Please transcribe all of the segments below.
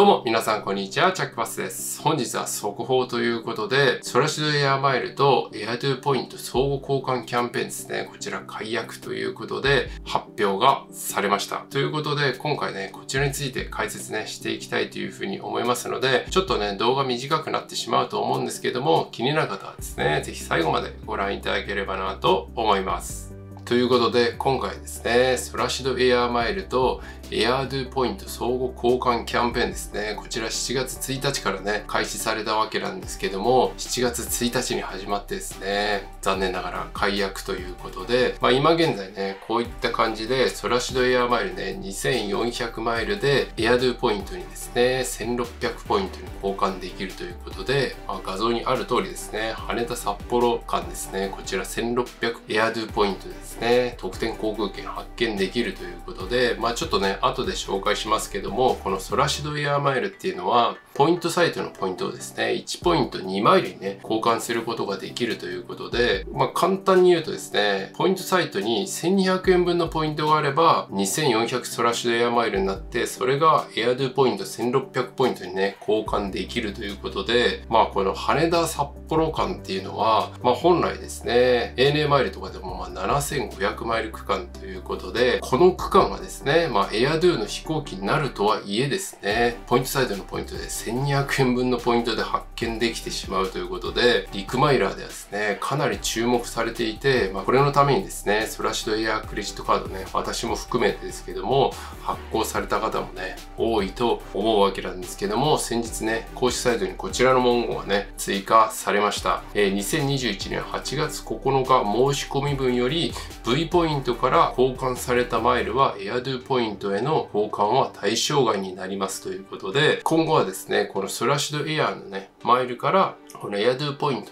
どうも、皆さんこんにちは、チャックパスです。本日は速報ということで、ソラシドエアマイルとエアドゥポイント相互交換キャンペーンですね。こちら解約ということで発表がされました。ということで、今回ね、こちらについて解説ね、していきたいというふうに思いますので、ちょっとね、動画短くなってしまうと思うんですけども、気になる方はですね、ぜひ最後までご覧いただければなと思います。ということで、今回ですね、ソラシドエアマイルとエアードゥポイント相互交換キャンペーンですね。こちら7月1日からね、開始されたわけなんですけども、7月1日に始まってですね、残念ながら解約ということで、まあ今現在ね、こういった感じで、ソラシドエアマイルね、2400マイルでエアドゥポイントにですね、1600ポイントに交換できるということで、まあ、画像にある通りですね、羽田札幌間ですね、こちら1600エアドゥポイントですね、特典航空券発見できるということで、まあちょっとね、後で紹介しますけども、このソラシドエアマイルっていうのは、ポイントサイトのポイントをですね、1ポイント2マイルにね、交換することができるということで、まあ簡単に言うとですね、ポイントサイトに1200円分のポイントがあれば、2400ソラシドエアマイルになって、それがエアドゥポイント1600ポイントにね、交換できるということで、まあこの羽田札幌間っていうのは、まあ本来ですね、ANA マイルとかでもま7500マイル区間ということで、この区間はですね、まあエアアドゥの飛行機になるとはいえですね、ポイントサイドのポイントで1200円分のポイントで発見できてしまうということで、リクマイラーではですね、かなり注目されていて、まあこれのためにですね、ソラシドエアクレジットカードね、私も含めてですけども、発行された方もね、多いと思うわけなんですけども、先日ね、公式サイトにこちらの文言がね、追加されました。えー、2021年8月9日申し込み分より V ポイントから交換されたマイルはエアドゥポイントへの交換は対象外になりますということで、今後はですね、このスラッシュドエアーのね、マイルから、このエアドゥポイント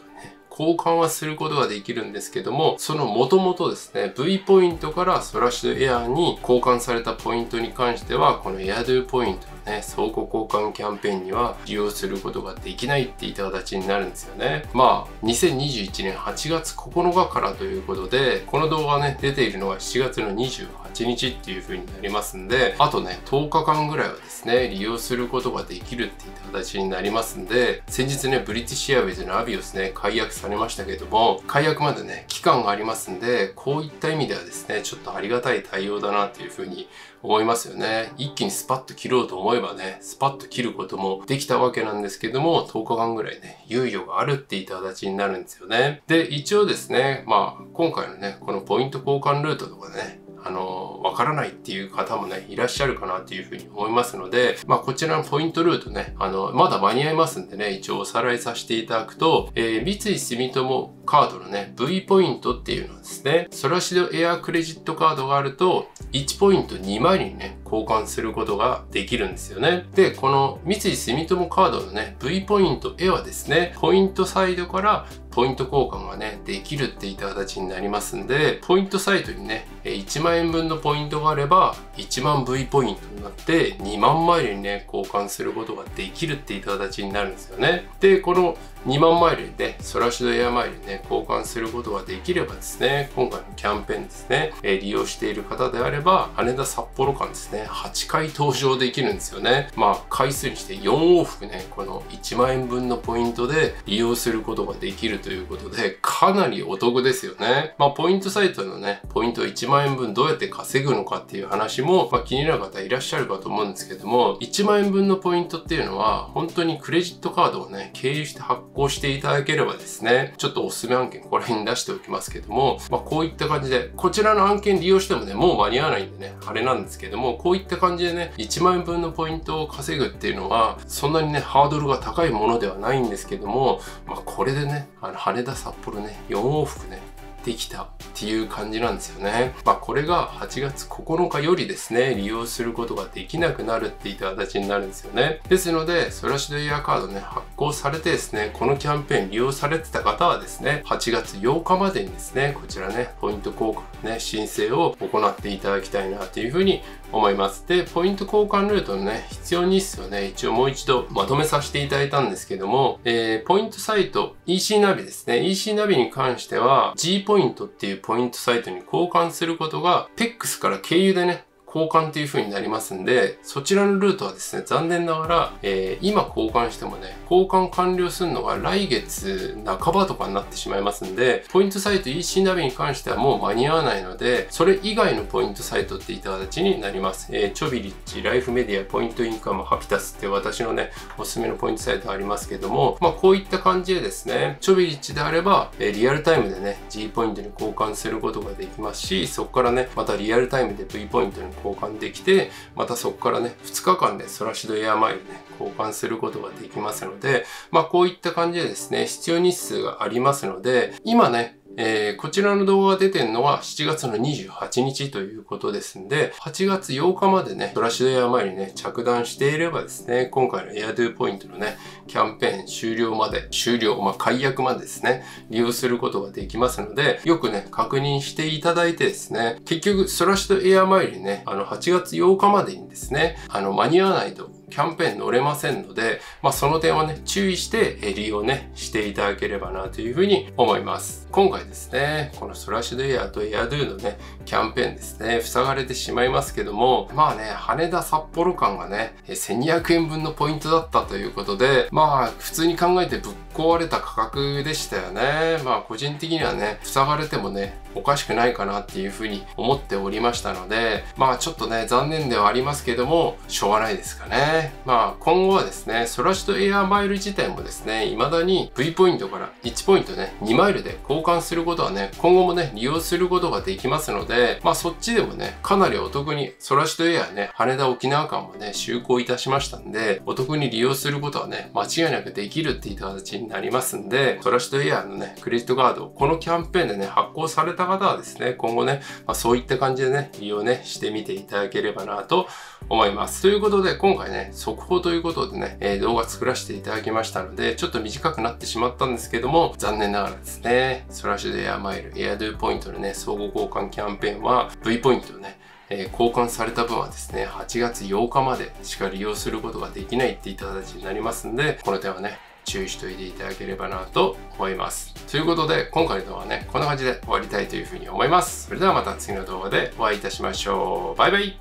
交換はすることができるんですけども、その元々ですね、V ポイントからソラシドエアーに交換されたポイントに関しては、このエアドゥポイントね、相互交換キャンペーンには利用することができないっていった形になるんですよね。まあ、2021年8月9日からということで、この動画ね、出ているのは7月の28日っていう風になりますんで、あとね、10日間ぐらいはですね、利用することができるっていった形になりますんで、先日ね、ブリティッシュアウェイズのアビオスね、解約されましたけども、解約までね、期間がありますんで、こういった意味ではですね、ちょっとありがたい対応だなっていう風に思いますよね。一気にスパッと切ろうと思えばね、スパッと切ることもできたわけなんですけども、10日間ぐらいね、猶予があるっていった形になるんですよね。で、一応ですね、まあ、今回のね、このポイント交換ルートとかね、あの、わからないっていう方もね、いらっしゃるかなっていうふうに思いますので、まあ、こちらのポイントルートね、あの、まだ間に合いますんでね、一応おさらいさせていただくと、えー、三井住友カードのね、V ポイントっていうのはですね、ソラシドエアクレジットカードがあると、1ポイント2枚にね、交換することができるんですよね。で、この三井住友カードのね、V ポイント A はですね、ポイントサイドからポイント交換がね、できるっていった形になりますんで、ポイントサイトにね、1万円分のポイントがあれば、1万 V ポイントになって、2万マイルにね、交換することができるっていった形になるんですよね。で、この2万マイルにね、ソラシドエアマイルね、交換することができればですね、今回のキャンペーンですね、え、利用している方であれば、羽田札幌間ですね、8回搭乗できるんですよね。まあ、回数にして4往復ね、この1万円分のポイントで利用することができるということで、かなりお得ですよね。まあ、ポイントサイトのね、ポイント1万円分どうやって稼ぐのかっていう話も、まあ、気になる方いらっしゃるかと思うんですけども、1万円分のポイントっていうのは、本当にクレジットカードをね、経由して発行していただければですね、ちょっとおすすめ案件ここら辺に出しておきますけども、まあ、こういった感じで、こちらの案件利用してもね、もう間に合わないんでね、あれなんですけども、こういった感じでね、1万円分のポイントを稼ぐっていうのは、そんなにね、ハードルが高いものではないんですけども、まあ、これでね、あの、羽田札幌ね、4往復ね、できたっていう感じなんですよね。まあこれが8月9日よりですね、利用することができなくなるっていった形になるんですよね。ですので、ソラシドイヤーカードね、発行されてですね、このキャンペーン利用されてた方はですね、8月8日までにですね、こちらね、ポイント交換ね、申請を行っていただきたいなというふうに思います。で、ポイント交換ルートのね、必要日数をね、一応もう一度まとめさせていただいたんですけども、えー、ポイントサイト、EC ナビですね。EC ナビに関しては、G ポイントポイントっていうポイントサイトに交換することが、PEX から経由でね、交換という風になりますんで、そちらのルートはですね、残念ながら、えー、今交換してもね、交換完了するのが来月半ばとかになってしまいますんで、ポイントサイト EC ナビに関してはもう間に合わないので、それ以外のポイントサイトっていった形になります。えー、チョビリッチ、ライフメディア、ポイントインカム、ハピタスって私のね、おすすめのポイントサイトありますけども、まあこういった感じでですね、チョビリッチであれば、えー、リアルタイムでね、G ポイントに交換することができますし、そこからね、またリアルタイムで V ポイントに交換できて、またそこからね、2日間でソラシドエアマイルね、交換することができますので、まあこういった感じでですね、必要日数がありますので、今ね、えー、こちらの動画が出てるのは7月の28日ということですんで、8月8日までね、トラッシュドエア前にね、着弾していればですね、今回のエアドゥポイントのね、キャンペーン終了まで、終了、まあ、解約までですね、利用することができますので、よくね、確認していただいてですね、結局、ストラシュエアマイルね、あの、8月8日までにですね、あの、間に合わないとキャンペーン乗れませんので、まあ、その点はね、注意して利用ね、していただければなというふうに思います。今回ですね、このストラッシュドエアとエアドゥのね、キャンペーンですね、塞がれてしまいますけども、まあね、羽田札幌間がね、1200円分のポイントだったということで、まあ、普通に考えてぶっ壊れた価格でしたよね。まあ、個人的にはね、塞がれてもね、おかしくないかなっていうふうに思っておりましたので、まあちょっとね、残念ではありますけども、しょうがないですかね。まあ今後はですね、ソラシドエアマイル自体もですね、未だに V ポイントから1ポイントね、2マイルで交換することはね、今後もね、利用することができますので、まあそっちでもね、かなりお得にソラシドエアね、羽田沖縄間もね、就航いたしましたんで、お得に利用することはね、間違いなくできるっていった形になりますんで、ソラシドエアのね、クレジットカード、このキャンペーンでね、発行された方はですね、今後ね、まあ、そういった感じでね、利用ね、してみていただければなと思います。ということで、今回ね、速報ということでね、えー、動画作らせていただきましたので、ちょっと短くなってしまったんですけども、残念ながらですね、スラッシュでエアマイル、エアドゥポイントのね、相互交換キャンペーンは V ポイントをね、えー、交換された分はですね、8月8日までしか利用することができないっていった形になりますんで、この点はね、注意しておいていただければなと思います。ということで、今回の動画はね、こんな感じで終わりたいというふうに思います。それではまた次の動画でお会いいたしましょう。バイバイ